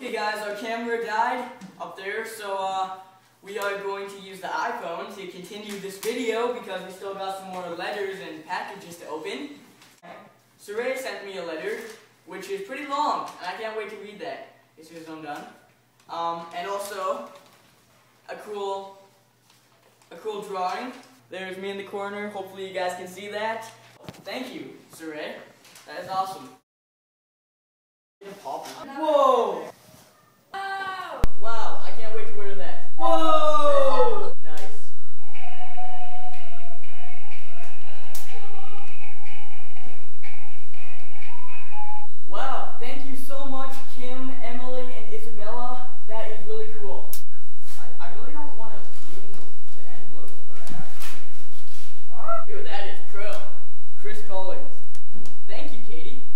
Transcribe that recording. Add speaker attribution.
Speaker 1: Okay guys, our camera died up there, so uh, we are going to use the iPhone to continue this video because we still got some more letters and packages to open. Saray sent me a letter, which is pretty long, and I can't wait to read that as soon as I'm done. Um, and also, a cool, a cool drawing. There's me in the corner. Hopefully you guys can see that. Thank you, Saray. That is awesome. Whoa! Wow, I can't wait to wear that. Nice. Wow, thank you so much, Kim, Emily, and Isabella. That is really cool. I, I really don't want to ruin the, envelopes, but I have to. Dude, that is. Chris Collins. Thank you, Katie.